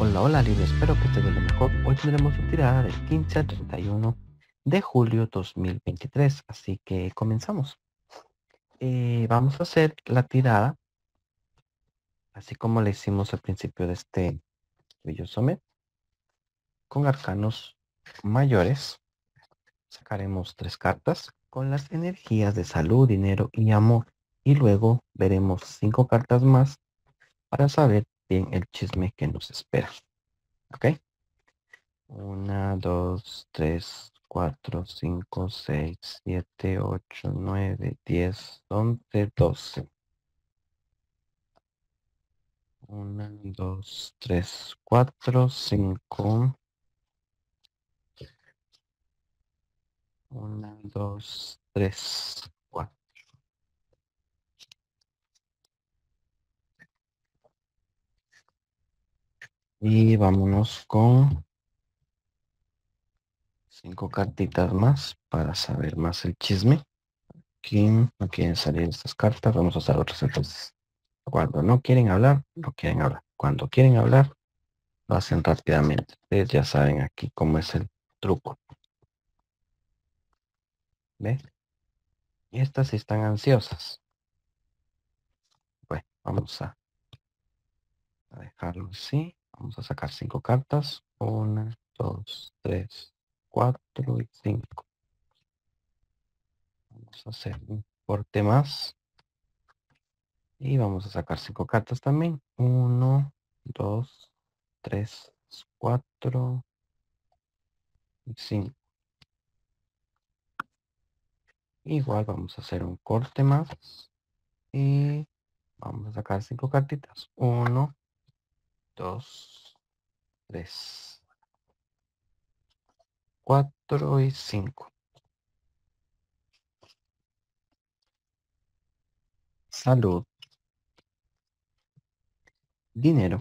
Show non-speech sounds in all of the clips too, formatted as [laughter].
Hola, hola libre, espero que esté de lo mejor. Hoy tendremos una tirada del 15 al 31 de julio 2023, así que comenzamos. Eh, vamos a hacer la tirada, así como le hicimos al principio de este maravilloso mes, con arcanos mayores. Sacaremos tres cartas con las energías de salud, dinero y amor. Y luego veremos cinco cartas más para saber bien el chisme que nos espera. ¿Ok? Una, dos, tres, cuatro, cinco, seis, siete, ocho, nueve, diez, once, doce. Una, dos, tres, cuatro, cinco. Una, dos, tres, Y vámonos con cinco cartitas más para saber más el chisme. Aquí no quieren salir estas cartas, vamos a usar otras entonces. Cuando no quieren hablar, no quieren hablar. Cuando quieren hablar, lo hacen rápidamente. Ustedes ya saben aquí cómo es el truco. ¿Ve? Y estas están ansiosas. Bueno, vamos a, a dejarlo así. Vamos a sacar cinco cartas. Una, dos, tres, cuatro y cinco. Vamos a hacer un corte más. Y vamos a sacar cinco cartas también. Uno, dos, tres, cuatro y cinco. Igual vamos a hacer un corte más. Y vamos a sacar cinco cartitas. Uno, dos, tres, cuatro y cinco. Salud. Dinero.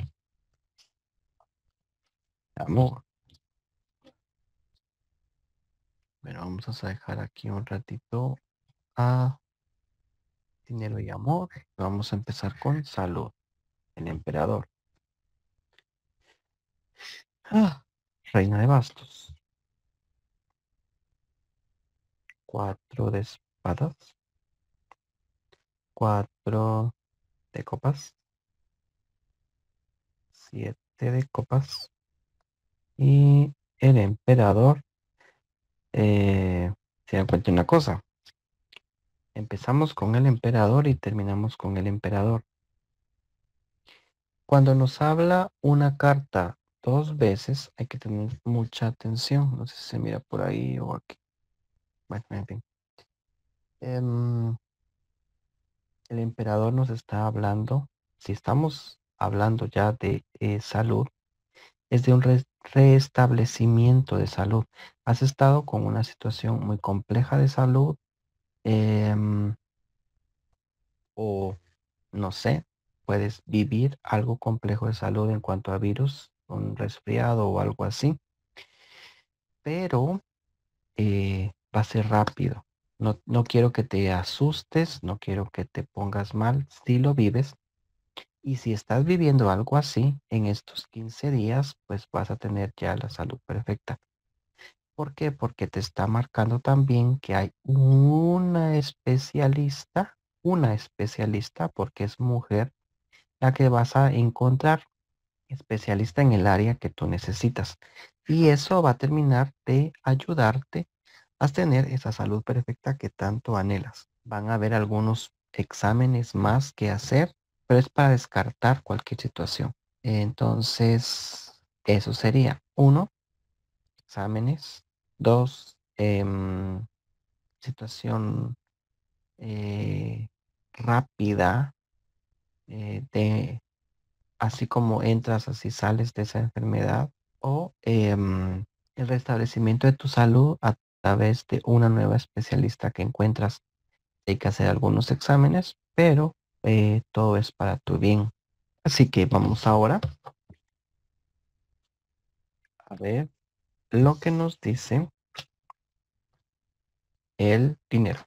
Amor. Bueno, vamos a dejar aquí un ratito a dinero y amor. Vamos a empezar con salud. El emperador. Ah, reina de bastos. Cuatro de espadas. Cuatro de copas. Siete de copas. Y el emperador. Eh, se dan cuenta una cosa. Empezamos con el emperador y terminamos con el emperador. Cuando nos habla una carta dos veces hay que tener mucha atención. No sé si se mira por ahí o aquí. Em, el emperador nos está hablando, si estamos hablando ya de eh, salud, es de un restablecimiento de salud. Has estado con una situación muy compleja de salud em, o no sé, puedes vivir algo complejo de salud en cuanto a virus un resfriado o algo así. Pero eh, va a ser rápido. No, no quiero que te asustes, no quiero que te pongas mal si lo vives. Y si estás viviendo algo así en estos 15 días, pues vas a tener ya la salud perfecta. ¿Por qué? Porque te está marcando también que hay una especialista, una especialista, porque es mujer, la que vas a encontrar especialista en el área que tú necesitas. Y eso va a terminar de ayudarte a tener esa salud perfecta que tanto anhelas. Van a haber algunos exámenes más que hacer, pero es para descartar cualquier situación. Entonces, eso sería uno, exámenes. Dos, em, situación eh, rápida eh, de así como entras, así sales de esa enfermedad o em, el restablecimiento de tu salud a través de una nueva especialista que encuentras. Hay que hacer algunos exámenes, pero eh, todo es para tu bien. Así que vamos ahora a ver lo que nos dice el dinero.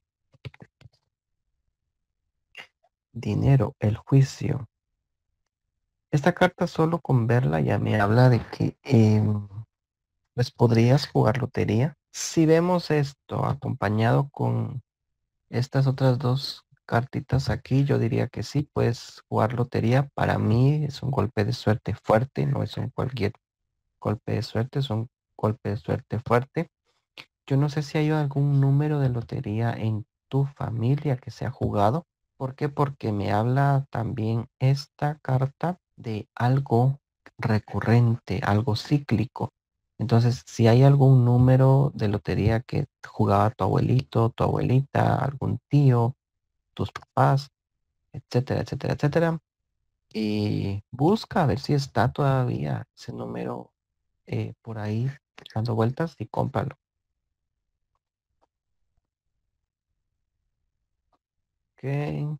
Dinero, el juicio. Esta carta solo con verla ya me habla de que em, pues podrías jugar lotería. Si vemos esto acompañado con estas otras dos cartitas aquí, yo diría que sí, puedes jugar lotería. Para mí es un golpe de suerte fuerte, no es un cualquier golpe de suerte, es un golpe de suerte fuerte. Yo no sé si hay algún número de lotería en tu familia que se ha jugado. ¿Por qué? Porque me habla también esta carta de algo recurrente, algo cíclico. Entonces, si hay algún número de lotería que jugaba tu abuelito, tu abuelita, algún tío, tus papás, etcétera, etcétera, etcétera, y busca a ver si está todavía ese número eh, por ahí dando vueltas y cómpralo. Ok.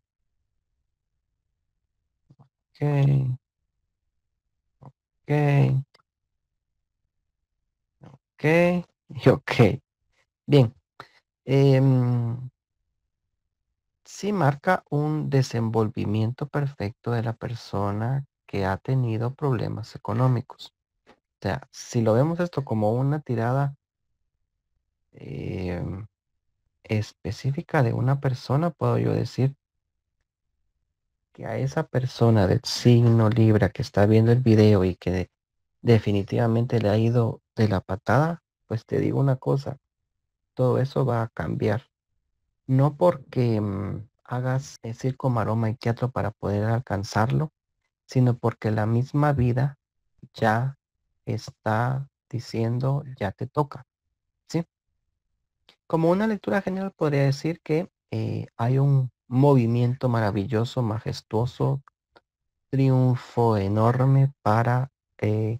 Ok. Ok. Y [laughs] ok. Bien. Em, sí marca un desenvolvimiento perfecto de la persona que ha tenido problemas económicos. O sea, si lo vemos esto como una tirada em, específica de una persona, puedo yo decir que a esa persona del signo Libra que está viendo el video y que definitivamente le ha ido de la patada, pues te digo una cosa, todo eso va a cambiar. No porque mm, hagas el circo, maroma y teatro para poder alcanzarlo, sino porque la misma vida ya está diciendo, ya te toca. ¿sí? Como una lectura general podría decir que eh, hay un movimiento maravilloso, majestuoso, triunfo enorme para eh,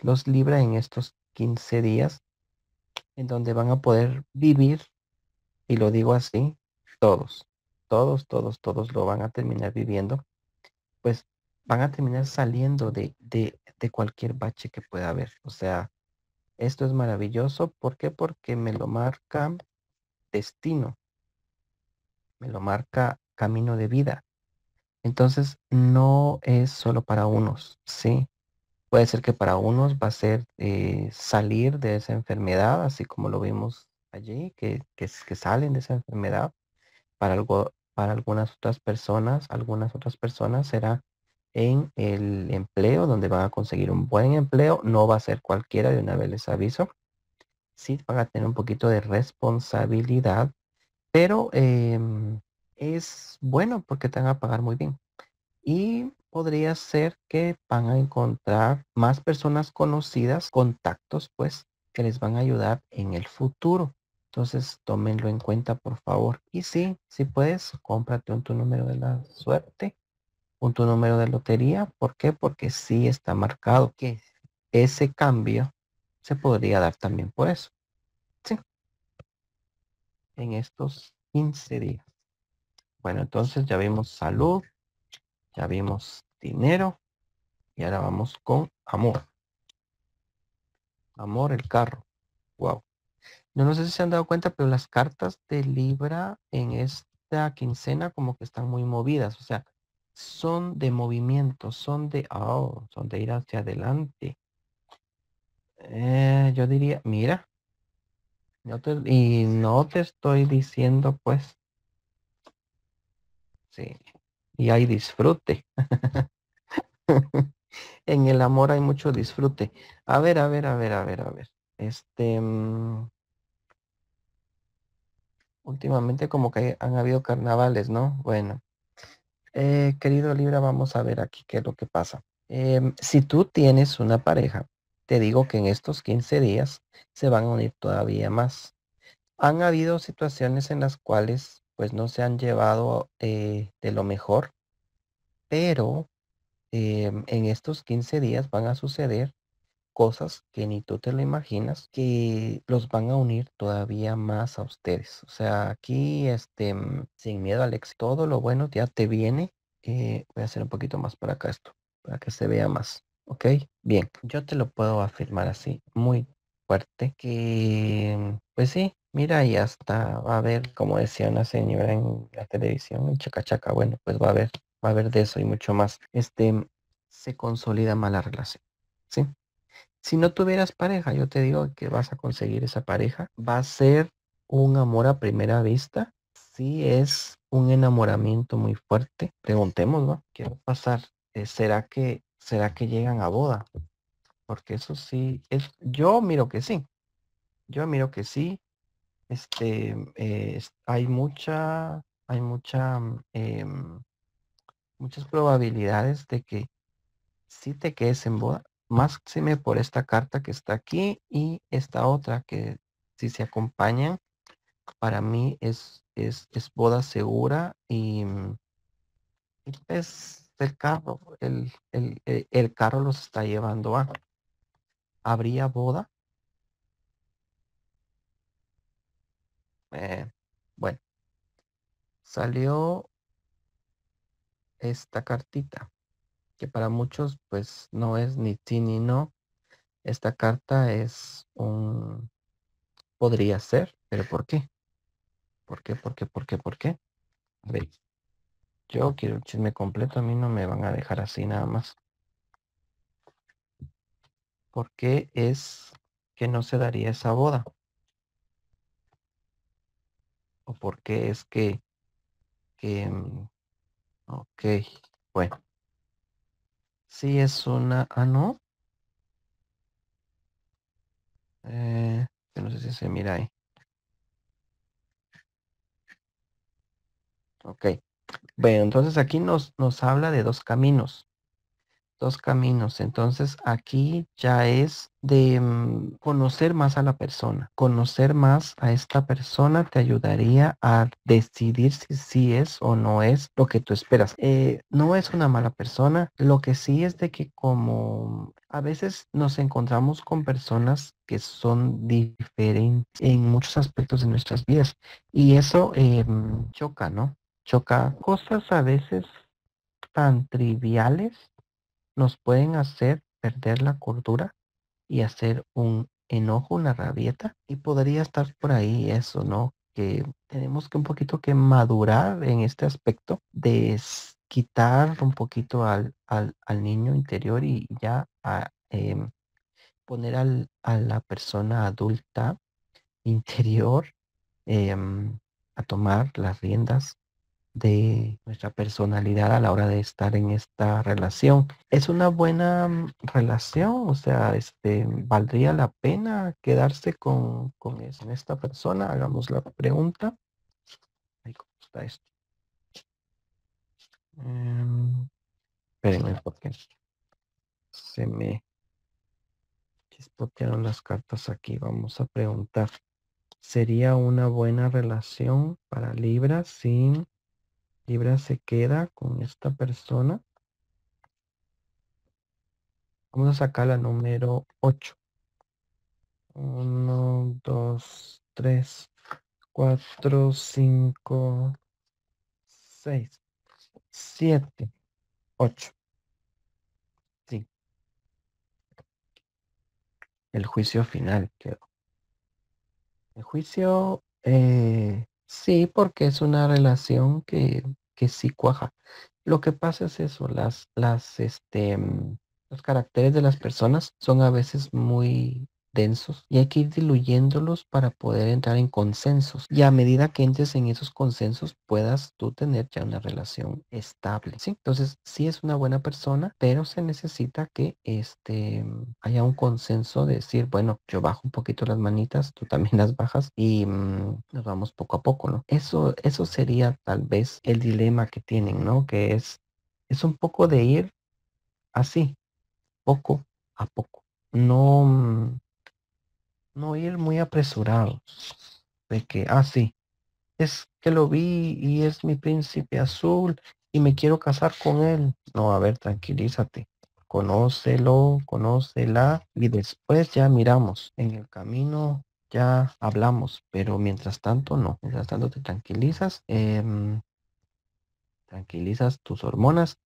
los Libra en estos 15 días, en donde van a poder vivir, y lo digo así, todos, todos, todos, todos lo van a terminar viviendo, pues van a terminar saliendo de, de, de cualquier bache que pueda haber. O sea, esto es maravilloso. ¿Por qué? Porque me lo marca destino lo marca camino de vida. Entonces no es solo para unos, ¿sí? Puede ser que para unos va a ser eh, salir de esa enfermedad, así como lo vimos allí, que, que, que salen de esa enfermedad. Para, algo, para algunas otras personas, algunas otras personas será en el empleo, donde van a conseguir un buen empleo. No va a ser cualquiera, de una vez les aviso. Sí, van a tener un poquito de responsabilidad pero em, es bueno porque te van a pagar muy bien. Y podría ser que van a encontrar más personas conocidas, contactos, pues, que les van a ayudar en el futuro. Entonces, tómenlo en cuenta, por favor. Y sí, si puedes, cómprate un tu número de la suerte, un tu número de lotería. ¿Por qué? Porque sí está marcado que ese cambio se podría dar también por eso en estos 15 días. Bueno, entonces ya vimos salud, ya vimos dinero y ahora vamos con amor. Amor, el carro. Wow. Yo no sé si se han dado cuenta, pero las cartas de Libra en esta quincena como que están muy movidas. O sea, son de movimiento, son de, oh, son de ir hacia adelante. Eh, yo diría, mira, y no te estoy diciendo pues. Sí. Y hay disfrute. [laughs] en el amor hay mucho disfrute. A ver, a ver, a ver, a ver, a ver. Este. Mm, últimamente como que han habido carnavales, ¿no? Bueno. Eh, querido Libra, vamos a ver aquí qué es lo que pasa. Em, si tú tienes una pareja, te digo que en estos 15 días se van a unir todavía más. Han habido situaciones en las cuales pues no se han llevado eh, de lo mejor, pero em, en estos 15 días van a suceder cosas que ni tú te lo imaginas que los van a unir todavía más a ustedes. O sea, aquí, este, mm, sin miedo al éxito, todo lo bueno ya te viene. Eh, voy a hacer un poquito más para acá esto, para que se vea más. ¿Ok? Bien, yo te lo puedo afirmar así, muy fuerte, que pues sí, mira, y hasta va a haber, como decía una señora en la televisión, en Chacachaca, bueno, pues va a haber, va a haber de eso y mucho más. Este, se consolida más la relación. ¿sí? Si no tuvieras pareja, yo te digo que vas a conseguir esa pareja. Va a ser un amor a primera vista. Si es un enamoramiento muy fuerte, preguntemos, ¿no? ¿Qué pasar? Eh, ¿Será que, será que llegan a boda? Porque eso sí, es, yo miro que sí. Yo miro que sí. Este, eh, hay mucha, hay mucha, mm, em, muchas probabilidades de que si te quedes en boda, máxime por esta carta que está aquí y esta otra que si se acompañan, para mí es, es, es boda segura y, mm, es el carro, el, el, eh, el, carro los está llevando a. ¿Habría boda? Eh, bueno, salió esta cartita que para muchos pues no es ni sí ni no. Esta carta es un... Podría ser, pero ¿por qué? ¿Por qué? ¿Por qué? ¿Por qué? ¿Por qué? Yo quiero un chisme completo, a mí no me van a dejar así nada más. ¿Por qué es que no se daría esa boda? ¿O por qué es que... que mm, ok, bueno. Sí es una... Ah, no. Eh, no sé si se mira ahí. Ok. Bueno, entonces aquí nos, nos habla de dos caminos dos caminos. Entonces aquí ya es de mm, conocer más a la persona. Conocer más a esta persona te ayudaría a decidir si sí es o no es lo que tú esperas. Eh, no es una mala persona. Lo que sí es de que como a veces nos encontramos con personas que son diferentes en muchos aspectos de nuestras vidas. Y eso em, choca, ¿no? Choca cosas a veces tan triviales nos pueden hacer perder la cordura y hacer un enojo, una rabieta. Y podría estar por ahí eso, ¿no? Que tenemos que un poquito que madurar en este aspecto de quitar un poquito al, al, niño interior y ya em, poner al, a la persona adulta interior em, a tomar las riendas de nuestra personalidad a la hora de estar en esta relación. ¿Es una buena mm, relación? O sea, este, ¿valdría la pena quedarse con, con esta persona? Hagamos la pregunta. ¿cómo está esto? Um, espérenme porque se me chispotearon las cartas aquí. Vamos a preguntar. ¿Sería una buena relación para Libra sin Libra se queda con esta persona. Vamos a sacar la número 8. 1, 2, 3, 4, 5, 6, 7, 8. Sí. El juicio final quedó. El juicio eh, Sí, porque es una relación que, que sí cuaja. Lo que pasa es eso, las, las, este, mm, los caracteres de las personas son a veces muy densos y hay que ir diluyéndolos para poder entrar en consensos. Y a medida que entres en esos consensos puedas tú tener ya una relación estable. ¿sí? Entonces sí es una buena persona, pero se necesita que este, haya un consenso de decir, bueno, yo bajo un poquito las manitas, tú también [laughs] las bajas y mm, nos vamos poco a poco, ¿no? Eso, eso sería tal vez el dilema que tienen, ¿no? Que es, es un poco de ir así, poco a poco. No, no ir muy apresurados. De que, ah, sí, es que lo vi y es mi príncipe azul y me quiero casar con él. No, a ver, tranquilízate. Conócelo, conócela y después ya miramos. En el camino ya hablamos, pero mientras tanto no. Mientras tanto te tranquilizas, em, tranquilizas tus hormonas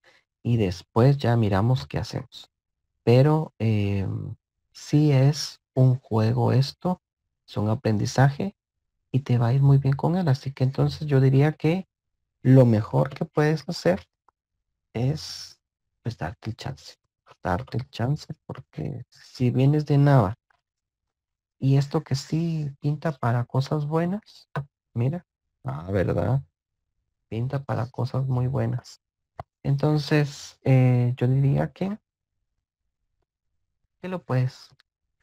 y después ya miramos qué hacemos. Pero eh, sí es un juego esto, es un aprendizaje y te va a ir muy bien con él. Así que entonces yo diría que lo mejor que puedes hacer es pues darte el chance. darte el chance, porque si vienes de nada y esto que sí pinta para cosas buenas, mira, ah, ¿verdad? Pinta para cosas muy buenas. Entonces, eh, yo diría que, que lo puedes,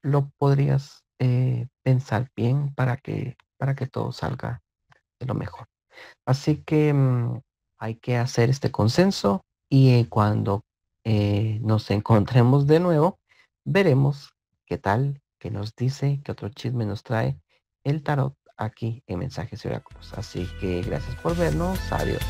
lo podrías eh, pensar bien para que, para que todo salga de lo mejor. Así que mm, hay que hacer este consenso y cuando eh, nos [laughs] encontremos de nuevo, veremos qué tal, qué nos dice, qué otro chisme nos trae el tarot aquí en Mensajes y Oráculos. Así que gracias por vernos. Adiós.